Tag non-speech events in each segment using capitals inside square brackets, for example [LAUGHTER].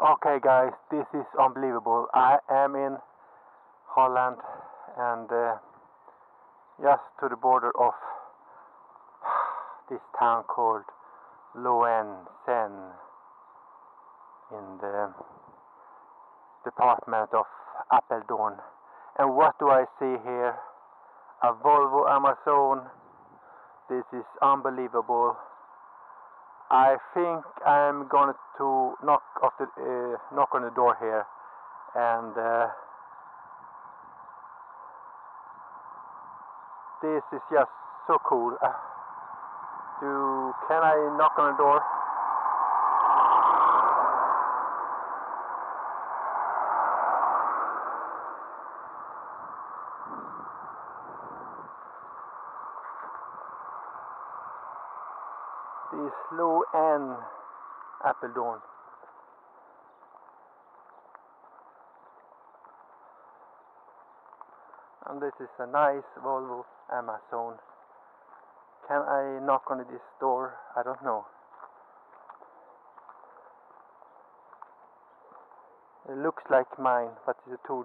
Okay, guys, this is unbelievable. I am in Holland and uh, just to the border of [SIGHS] this town called Loen-Sen in the department of Apeldoorn. And what do I see here? A Volvo Amazon. This is unbelievable. I think I'm going to knock off the uh, knock on the door here, and uh, this is just so cool. Uh, do can I knock on the door? Det low-end N Apeldoorn. And this is a nice Volvo Amazon. Can I knock on this door? I don't know. It looks like mine, but it's a two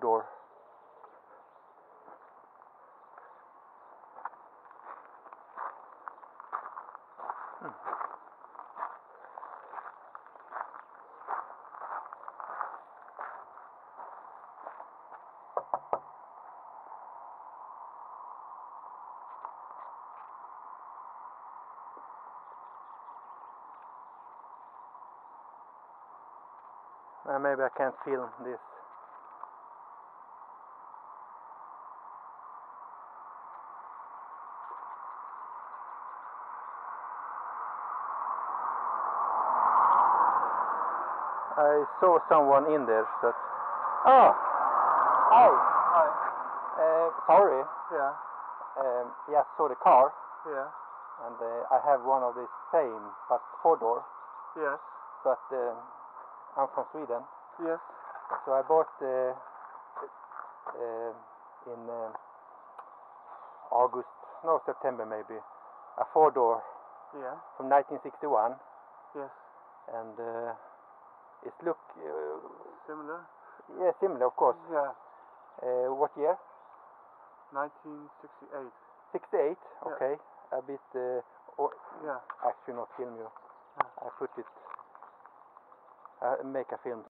Uh, maybe I can't film this. I saw someone in there that. Oh! Hi! Hi. Uh, sorry. Yeah. Um, yes, saw the car, Yeah. and uh, I have one of the same, but four door. Yes. But um I'm from Sweden, Yes. so I bought uh, in August, no September maybe, a four door Yeah. from 1961, Yes. and uh, it look uh, Similar. yeah similar of course. Yeah. Uh, what year? 1968. 68. Okay, a bit. Uh, or Yeah. actually not film you. I put it. Uh, make a film.